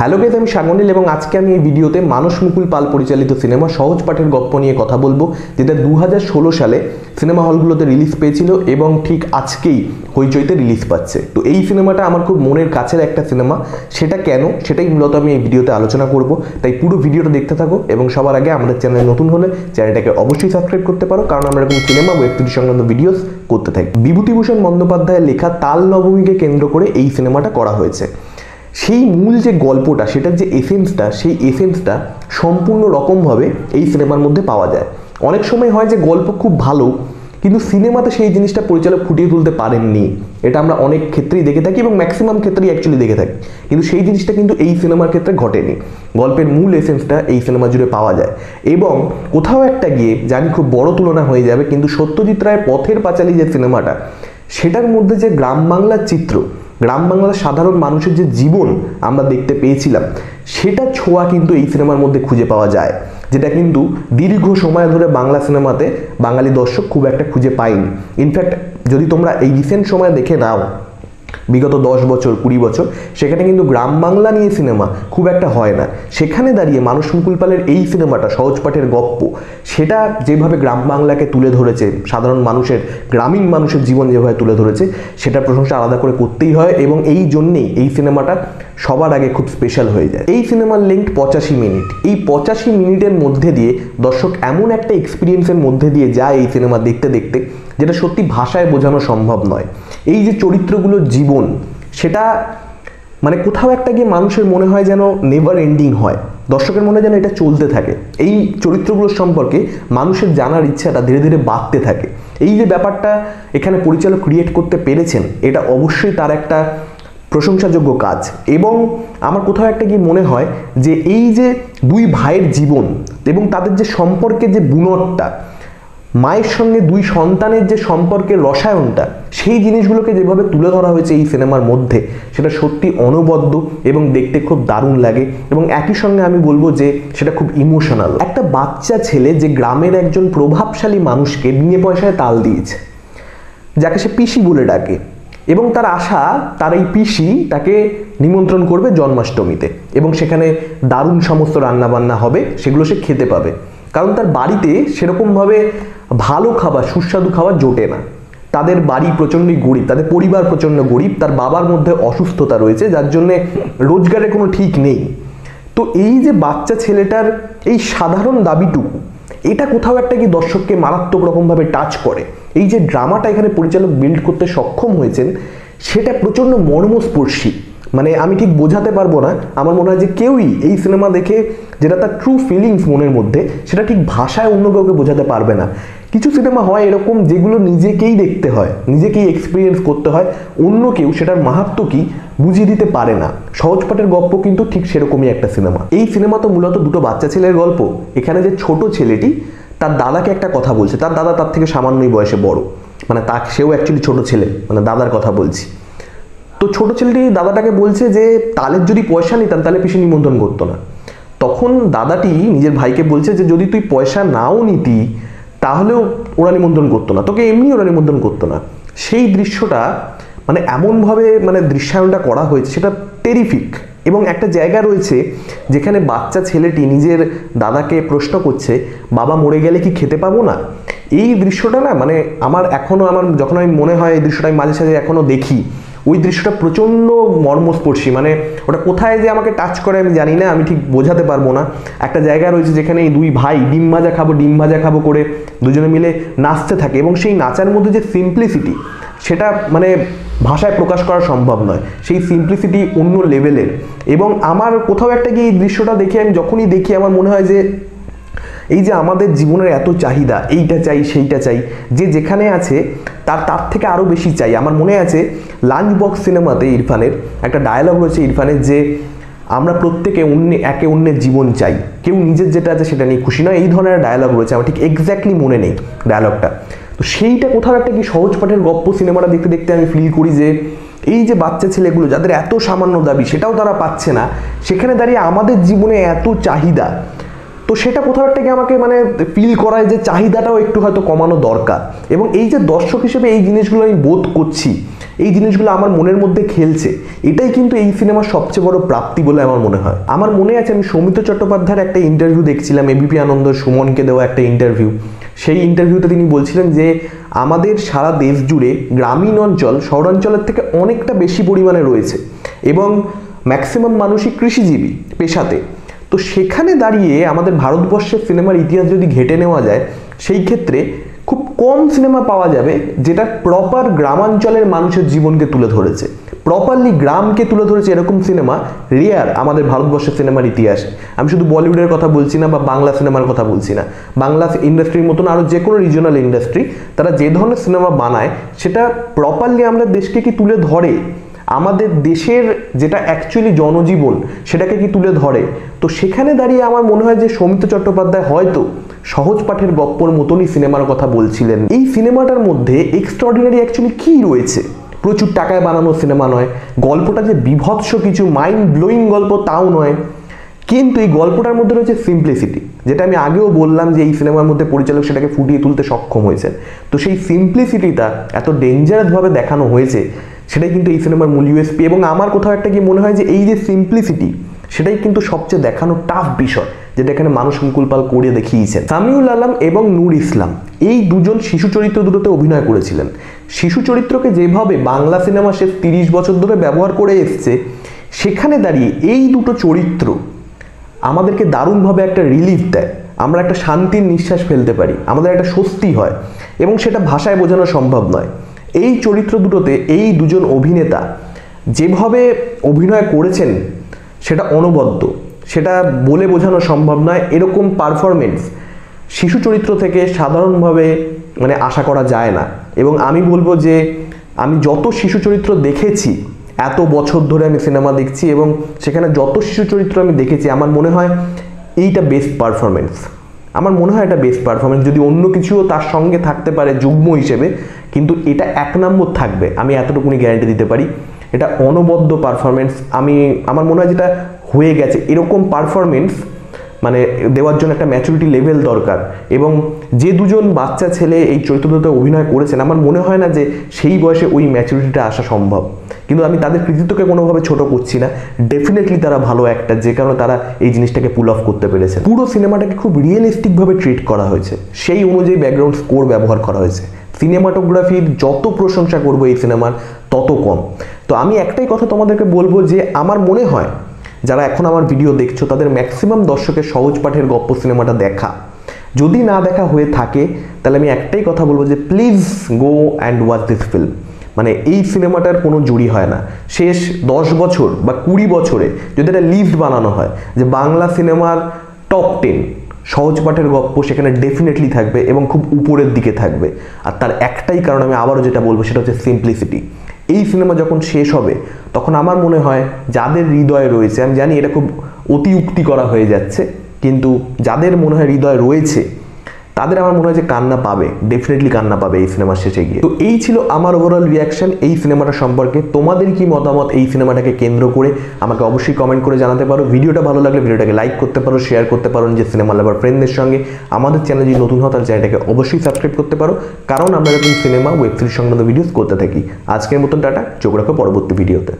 Hello gauge আমি সাগনিল এবং আজকে আমি এই ভিডিওতে মানস মুকুল পাল পরিচালিত সিনেমা সহজ পাঠের গপ্প নিয়ে কথা বলব, যেটা দু হাজার ষোলো সালে সিনেমা হলগুলোতে রিলিজ পেয়েছিল এবং ঠিক আজকেই হইচইতে রিলিজ পাচ্ছে। তো এই সিনেমাটা আমার খুব মনের কাছের একটা সিনেমা। সেটা কেন? সেটাই মূলত আমি এই ভিডিওতে আলোচনা করব। তাই পুরো ভিডিওটা দেখতে থাকো এবং সবার আগে আমাদের চ্যানেল নতুন হলে চ্যানেলটাকে অবশ্যই সাবস্ক্রাইব করতে পারো, কারণ আমরা এরকম সিনেমা ওয়েব সিরিজ সংক্রান্ত ভিডিওস করতে থাকি। বিভূতিভূষণ বন্দ্যোপাধ্যায়ের লেখা তাল নবমীকে কেন্দ্র করে এই সিনেমাটা করা হয়েছে। সেই মূল যে গল্পটা, সেটার যে এসেন্সটা সেই এসেন্সটা সম্পূর্ণ রকমভাবে এই সিনেমার মধ্যে পাওয়া যায়। অনেক সময় হয় যে গল্প খুব ভালো, কিন্তু সিনেমাতে সেই জিনিসটা পরিচালক ফুটিয়ে তুলতে পারেননি। এটা আমরা অনেক ক্ষেত্রেই দেখে থাকি এবং ম্যাক্সিমাম ক্ষেত্রেই অ্যাকচুয়ালি দেখে থাকি। কিন্তু সেই জিনিসটা কিন্তু এই সিনেমার ক্ষেত্রে ঘটেনি। গল্পের মূল এসেন্সটা এই সিনেমা জুড়ে পাওয়া যায়। এবং কোথাও একটা গিয়ে জানি খুব বড় তুলনা হয়ে যাবে, কিন্তু সত্যজিৎ রায়ের পথের পাঁচালী যে সিনেমাটা, সেটার মধ্যে যে গ্রাম বাংলার চিত্র গ্রাম বাংলার সাধারণ মানুষের যে জীবন আমরা দেখতে পেয়েছিলাম, সেটা ছোঁয়া কিন্তু এই সিনেমার মধ্যে খুঁজে পাওয়া যায়। যেটা কিন্তু দীর্ঘ সময় ধরে বাংলা সিনেমাতে বাঙালি দর্শক খুব একটা খুঁজে পায়নি। ইনফ্যাক্ট যদি তোমরা এই রিসেন্ট সময় দেখে নাও বিগত দশ বছর, কুড়ি বছর, সেখানে কিন্তু গ্রাম বাংলা নিয়ে সিনেমা খুব একটা হয় না। সেখানে দাঁড়িয়ে মানুষ মুকুল পালের এই সিনেমাটা, সহজ পাঠের গপ্প, সেটা যেভাবে গ্রাম বাংলাকে তুলে ধরেছে, সাধারণ মানুষের, গ্রামীণ মানুষের জীবন যেভাবে তুলে ধরেছে সেটা প্রশংসা আলাদা করে করতেই হয় এবং এই জন্যেই এই সিনেমাটা সবার আগে খুব স্পেশাল হয়ে যায়। এই সিনেমার লেন্থ পঁচাশি মিনিট এই পঁচাশি মিনিটের মধ্যে দিয়ে দর্শক এমন একটা এক্সপিরিয়েন্সের মধ্যে দিয়ে যায় এই সিনেমা দেখতে দেখতে, যেটা সত্যি ভাষায় বোঝানো সম্ভব নয়। এই যে চরিত্রগুলোর জীবন, সেটা মানে কোথাও একটা গিয়ে মানুষের মনে হয় যেন নেভার এন্ডিং হয়। দর্শকের মনে যেন এটা চলতে থাকে। এই চরিত্রগুলোর সম্পর্কে মানুষের জানার ইচ্ছাটা ধীরে ধীরে বাড়তে থাকে। এই যে ব্যাপারটা এখানে পরিচালক ক্রিয়েট করতে পেরেছেন, এটা অবশ্যই তার একটা প্রশংসাযোগ্য কাজ। এবং আমার কোথাও একটা কি মনে হয় যে এই যে দুই ভাইয়ের জীবন এবং তাদের যে সম্পর্কের যে বুনটটা, মায়ের সঙ্গে দুই সন্তানের যে সম্পর্কের রসায়নটা, সেই জিনিসগুলোকে যেভাবে তুলে ধরা হয়েছে এই সিনেমার মধ্যে, সেটা সত্যি অনবদ্য এবং দেখতে খুব দারুণ লাগে এবং একই সঙ্গে আমি বলব যে সেটা খুব ইমোশনাল একটা বাচ্চা ছেলে যে গ্রামের একজন প্রভাবশালী মানুষকে বিনে পয়সায় তাল দিয়েছে, যাকে সে পিসি বলে ডাকে এবং তার আশা, তার এই পিসি তাকে নিমন্ত্রণ করবে জন্মাষ্টমীতে এবং সেখানে দারুণ সমস্ত রান্নাবান্না হবে, সেগুলো সে খেতে পাবে। কারণ তার বাড়িতে সেরকমভাবে ভালো খাবার, সুস্বাদু খাবার জোটে না। তাদের বাড়ি প্রচণ্ডই গরিব, তাদের পরিবার প্রচণ্ড গরিব, তার বাবার মধ্যে অসুস্থতা রয়েছে, যার জন্যে রোজগারের কোনো ঠিক নেই। তো এই যে বাচ্চা ছেলেটার এই সাধারণ দাবিটুকু, এটা কোথাও একটা কি দর্শককে মারাত্মক রকমভাবে টাচ করে? এই যে ড্রামাটা এখানে পরিচালক বিল্ড করতে সক্ষম হয়েছেন, সেটা প্রচণ্ড মর্মস্পর্শী। মানে আমি ঠিক বোঝাতে পারব না, আমার মনে হয় যে কেউই এই সিনেমা দেখে যেটা তার ট্রু ফিলিংস মনের মধ্যে, সেটা ঠিক ভাষায় অন্য কাউকে বোঝাতে পারবে না। কিছু সিনেমা হয় এরকম যেগুলো নিজেকেই দেখতে হয়, নিজেকেই এক্সপিরিয়েন্স করতে হয়, অন্য কেউ সেটার মাহাত্ম কি বুঝিয়ে দিতে পারে না। সহজপাঠের গল্প কিন্তু ঠিক সেরকমই একটা সিনেমা। এই সিনেমা তো মূলত দুটো বাচ্চা ছেলের গল্প। এখানে যে ছোট ছেলেটি তার দাদাকে একটা কথা বলছে। তার দাদা তার থেকে সামান্যই বয়সে বড়। মানে তা সেও অ্যাকচুয়ালি ছোট ছেলে। মানে দাদার কথা বলছি। তো ছোট ছেলেটি দাদাটাকে বলছে যে, তালের যদি পয়সা নিতাম, তাহলে পিসি নিমন্ত্রণ করতো না। তখন দাদাটি নিজের ভাইকে বলছে যে, যদি তুই পয়সা নাও নিতি, তাহলেও ওরা নিমন্ত্রণ করতো না। তোকে এমনি ওরা নিমন্ত্রণ করতো না। সেই দৃশ্যটা মানে এমনভাবে মানে দৃশ্যায়নটা করা হয়েছে, সেটা টেরিফিক এবং একটা জায়গা রয়েছে যেখানে বাচ্চা ছেলেটি নিজের দাদাকে প্রশ্ন করছে, বাবা মরে গেলে কি খেতে পাবো না? এই দৃশ্যটা না মানে আমার এখনও আমার যখন আমি মনে হয় এই দৃশ্যটা আমি মাঝে সাঝে এখনও দেখি, ওই দৃশ্যটা প্রচণ্ড মর্মস্পর্শী মানে ওটা কোথায় যে আমাকে টাচ করে আমি জানি না, আমি ঠিক বোঝাতে পারব না। একটা জায়গা রয়েছে যেখানে এই দুই ভাই ডিম ভাজা খাব, ডিম ভাজা খাব করে দুজনে মিলে নাচতে থাকে এবং সেই নাচার মধ্যে যে সিম্পলিসিটি সেটা মানে ভাষায় প্রকাশ করা সম্ভব নয়। সেই সিম্পলিসিটি অন্য লেভেলের এবং আমার কোথাও একটা গিয়ে এই দৃশ্যটা দেখে আমি যখনই দেখি আমার মনে হয় যে, এই যে আমাদের জীবনের এত চাহিদা, এইটা চাই, সেইটা চাই, যে যেখানে আছে, তার তার থেকে আরও বেশি চাই। আমার মনে আছে লাঞ্চ বক্স সিনেমাতে ইরফানের একটা ডায়ালগ রয়েছে ইরফানের যে, আমরা প্রত্যেকে অন্য, একে অন্যের জীবন চাই। কেউ নিজের যেটা আছে সেটা নিয়ে খুশি নয়। এই ধরনের ডায়ালগ রয়েছে। আমার ঠিক এক্স্যাক্টলি মনে নেই ডায়ালগটা তো সেইটা কোথাও একটা কি সহজ পাঠের গপ্প সিনেমাটা দেখতে দেখতে আমি ফিল করি যে এই যে বাচ্চা ছেলেগুলো যাদের এত সামান্য দাবি সেটাও তারা পাচ্ছে না, সেখানে দাঁড়িয়ে আমাদের জীবনে এত চাহিদা, তো সেটা কোথাও একটা কি আমাকে মানে ফিল করায় যে চাহিদাটাও একটু হয়তো কমানো দরকার। এবং এই যে দর্শক হিসেবে এই জিনিসগুলো আমি বোধ করছি, এই জিনিসগুলো আমার মনের মধ্যে খেলছে, এটাই কিন্তু এই সিনেমার সবচেয়ে বড় প্রাপ্তি বলে আমার মনে হয়। আমার মনে আছে আমি সৌমিত চট্টোপাধ্যায়ের একটা ইন্টারভিউ দেখছিলাম এবিপি আনন্দ সুমনকে দেওয়া একটা ইন্টারভিউ সেই ইন্টারভিউতে তিনি বলছিলেন যে আমাদের সারা দেশ জুড়ে গ্রামীণ অঞ্চল শহরাঞ্চলের থেকে অনেকটা বেশি পরিমাণে রয়েছে এবং ম্যাক্সিমাম মানুষই কৃষিজীবী পেশাতে। তো সেখানে দাঁড়িয়ে আমাদের ভারতবর্ষের সিনেমার ইতিহাস যদি ঘেটে নেওয়া যায় সেই ক্ষেত্রে খুব কম সিনেমা পাওয়া যাবে যেটা প্রপার গ্রামাঞ্চলের মানুষের জীবনকে তুলে ধরেছে। প্রপারলি গ্রামকে তুলে ধরেছে এরকম সিনেমা রেয়ার আমাদের ভারতবর্ষের সিনেমার ইতিহাসে। আমি শুধু বলিউডের কথা বলছি না বা বাংলা সিনেমার কথা বলছি না। বাংলা ইন্ডাস্ট্রির মতন আরও যে কোনো রিজনাল ইন্ডাস্ট্রি তারা যে ধরনের সিনেমা বানায়, সেটা প্রপারলি আমরা দেশকে কি তুলে ধরে? আমাদের দেশের যেটা অ্যাকচুয়ালি জনজীবন, সেটাকে কি তুলে ধরে? তো সেখানে দাঁড়িয়ে আমার মনে হয় যে সৌমিত্র চট্টোপাধ্যায় হয়তো সহজ পাঠের গপ্পর মতনই সিনেমার কথা বলছিলেন। এই সিনেমাটার মধ্যে এক্সট্রাঅর্ডিনারি অ্যাকচুয়ালি কী রয়েছে? প্রচুর টাকায় বানানো সিনেমা নয়। গল্পটা যে বিভৎস কিছু মাইন্ড ব্লোয়িং গল্প তাও নয়। কিন্তু এই গল্পটার মধ্যে রয়েছে সিম্পলিসিটি যেটা আমি আগেও বললাম যে এই সিনেমার মধ্যে পরিচালক সেটাকে ফুটিয়ে তুলতে সক্ষম হয়েছে তো সেই সিম্পলিসিটিটা এত ডেঞ্জারাসভাবে দেখানো হয়েছে, সেটাই কিন্তু এই সিনেমার মূল ইউএসপি এবং আমার কোথাও একটা কি মনে হয় যে এই যে সিম্পলিসিটি সেটাই কিন্তু সবচেয়ে দেখানো টাফ বিষয়, যেটা এখানে মানুষ মুকুল পাল করে দেখিয়েছেন। সামিউল আলম এবং নূর ইসলাম এই দুজন শিশু চরিত্র দুটোতে অভিনয় করেছিলেন। শিশু চরিত্রকে যেভাবে বাংলা সিনেমা সে তিরিশ বছর ধরে ব্যবহার করে এসছে, সেখানে দাঁড়িয়ে এই দুটো চরিত্র আমাদেরকে দারুণভাবে একটা রিলিফ দেয়। আমরা একটা শান্তির নিঃশ্বাস ফেলতে পারি, আমাদের একটা স্বস্তি হয় এবং সেটা ভাষায় বোঝানো সম্ভব নয়। এই চরিত্র দুটোতে এই দুজন অভিনেতা যেভাবে অভিনয় করেছেন সেটা অনবদ্য। সেটা বলে বোঝানো সম্ভব নয়। এরকম পারফরমেন্স শিশু চরিত্র থেকে সাধারণভাবে মানে আশা করা যায় না। এবং আমি বলব যে, আমি যত শিশু চরিত্র দেখেছি, এত বছর ধরে আমি সিনেমা দেখছি এবং সেখানে যত শিশু চরিত্র আমি দেখেছি, আমার মনে হয় এইটা বেস্ট পারফরমেন্স আমার মনে হয় এটা বেস্ট পারফরমেন্স যদি অন্য কিছুও তার সঙ্গে থাকতে পারে যুগ্ম হিসেবে, কিন্তু এটা এক নম্বর থাকবে। আমি এতটুকুনি গ্যারান্টি দিতে পারি। এটা অনবদ্য পারফরমেন্স আমি, আমার মনে হয় যেটা হয়ে গেছে, এরকম পারফরমেন্স মানে দেওয়ার জন্য একটা ম্যাচুরিটি লেভেল দরকার। এবং যে দুজন বাচ্চা ছেলে এই চরিত্রটাতে অভিনয় করেছেন, আমার মনে হয় না যে সেই বয়সে ওই ম্যাচুরিটিটা আসা সম্ভব। কিন্তু আমি তাদের কৃতিত্বকে কোনোভাবে ছোট করছি না। ডেফিনেটলি তারা ভালো একটা যে কারণে তারা এই জিনিসটাকে পুল অফ করতে পেরেছে পুরো সিনেমাটাকে খুব রিয়েলিস্টিকভাবে ট্রিট করা হয়েছে। সেই অনুযায়ী ব্যাকগ্রাউন্ড স্কোর ব্যবহার করা হয়েছে। সিনেমাটোগ্রাফির যত প্রশংসা করব এই সিনেমার, তত কম। তো আমি একটাই কথা তোমাদেরকে বলব যে, আমার মনে হয় যারা এখন আমার ভিডিও দেখছ, তাদের ম্যাক্সিমাম দর্শকের সহজ পাঠের গপ্প সিনেমাটা দেখা। যদি না দেখা হয়ে থাকে, তাহলে আমি একটাই কথা বলব যে please go and watch this film মানে এই সিনেমাটার কোনো জুড়ি হয় না। শেষ দশ বছর বা কুড়ি বছরে যদি একটা লিস্ট বানানো হয় যে, বাংলা সিনেমার টপ টেন সহজ পাঠের গপ্প সেখানে ডেফিনেটলি থাকবে এবং খুব উপরের দিকে থাকবে। আর তার একটাই কারণ আমি আবারও যেটা বলব সেটা হচ্ছে সিম্পলিসিটি এই সিনেমা যখন শেষ হবে, তখন আমার মনে হয় যাদের হৃদয় রয়েছে, আমি জানি এটা খুব অতি করা হয়ে যাচ্ছে, কিন্তু যাদের মনে হয় হৃদয় রয়েছে তাদের আমার মনে হয় যে কান্না পাবে ডেফিনেটলি কান্না পাবে এই সিনেমার শেষে গিয়ে। তো এই ছিল আমার ওভারঅল রিয়াকশন এই সিনেমাটা সম্পর্কে। তোমাদের কি মতামত এই সিনেমাটাকে কেন্দ্র করে? আমাকে অবশ্যই কমেন্ট করে জানাতে পারো। ভিডিওটা ভালো লাগলে ভিডিওটাকে লাইক করতে পারো শেয়ার করতে পারো যে সিনেমা লাভার ফ্রেন্ডদের সঙ্গে। আমাদের চ্যানেল যদি নতুন হয় তাহলে চ্যানেলটাকে অবশ্যই সাবস্ক্রাইব করতে পারো। কারণ আমরা এরকম সিনেমা ওয়েব সিরিজ সংক্রান্ত ভিডিওস করতে থাকি। আজকের মতন টাটা, চোখ রাখো পরবর্তী ভিডিওতে